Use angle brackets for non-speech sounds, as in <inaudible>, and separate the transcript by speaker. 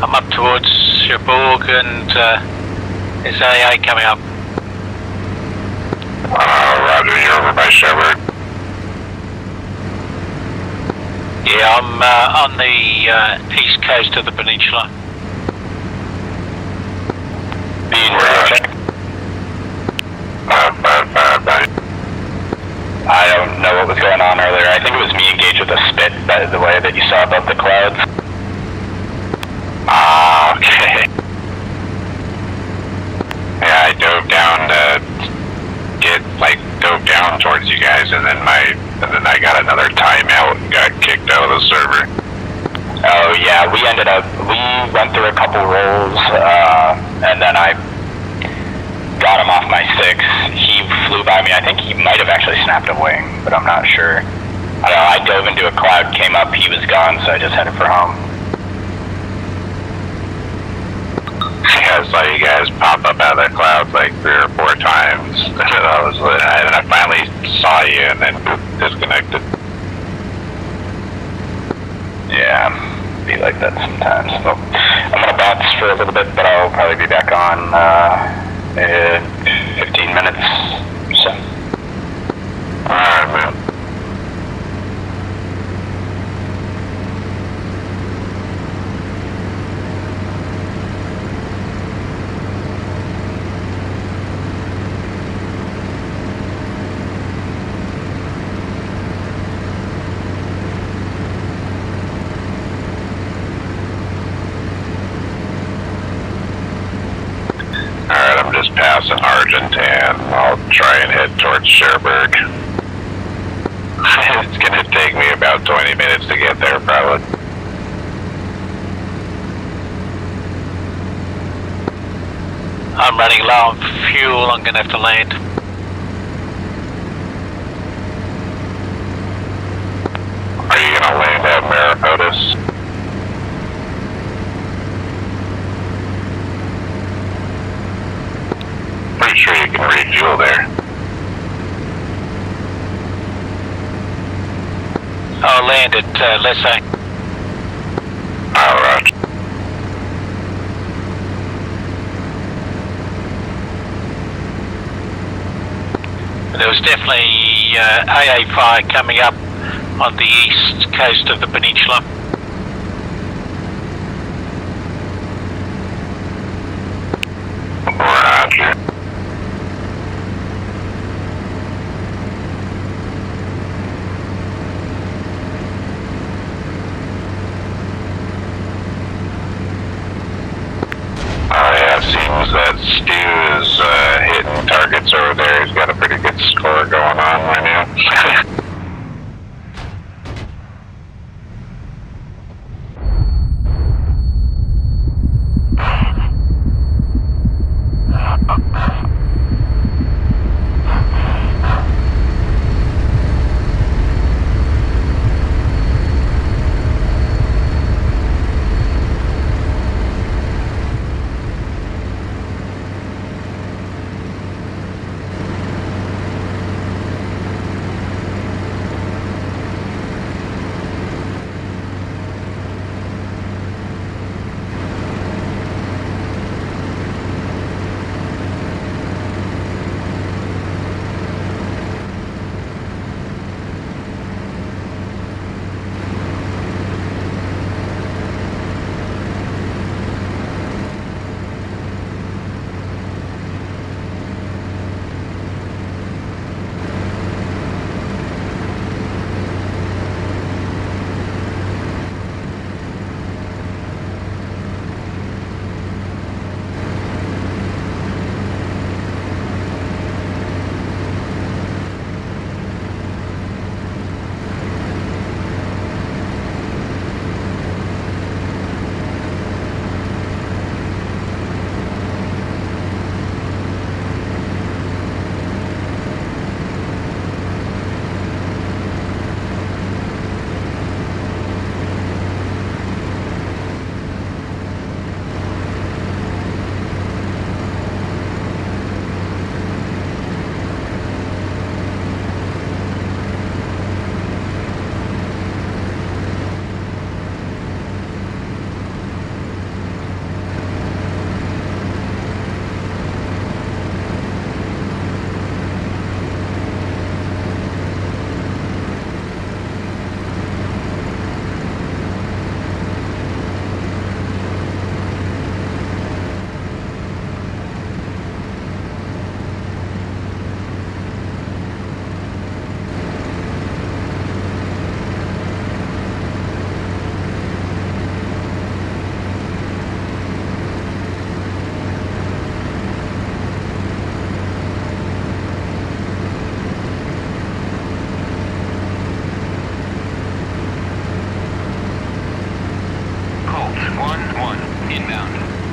Speaker 1: I'm up towards Cherbourg and uh, is AA coming up?
Speaker 2: Uh, roger, you're over by Cherbourg.
Speaker 1: Yeah, I'm uh, on the uh, east coast of the peninsula.
Speaker 2: Being. Uh, uh, uh, uh, I don't know what was going on earlier. I think it was me engaged with a spit, by the way that you saw above the clouds. Ah, okay. Yeah, I dove down to get, like, dove down towards you guys, and then my, and then I got another timeout and got kicked out of the server. Oh yeah, we ended up, we went through a couple rolls, uh, and then I got him off my six. He flew by me. I think he might have actually snapped a wing, but I'm not sure. I. I dove into a cloud, came up, he was gone, so I just headed for home. I saw you guys pop up out of the clouds like three or four times. <laughs> and I was, and I finally saw you and then disconnected. Yeah, be like that sometimes. So I'm gonna bounce for a little bit, but I'll probably be back on uh, in 15 minutes. So. All right, man. Alright, I'm just passing Argentan. I'll try and head towards Cherbourg. it's gonna take me about 20 minutes to get there, probably.
Speaker 1: I'm running low on fuel. I'm to have to land.
Speaker 2: Are you gonna land at Maricotis? Pretty sure you can refuel there.
Speaker 1: I'll land at uh, Lessay.
Speaker 2: Oh, roger.
Speaker 1: There was definitely uh, AA fire coming up on the east coast of the peninsula.
Speaker 2: Roger.
Speaker 3: 1-1,
Speaker 4: inbound.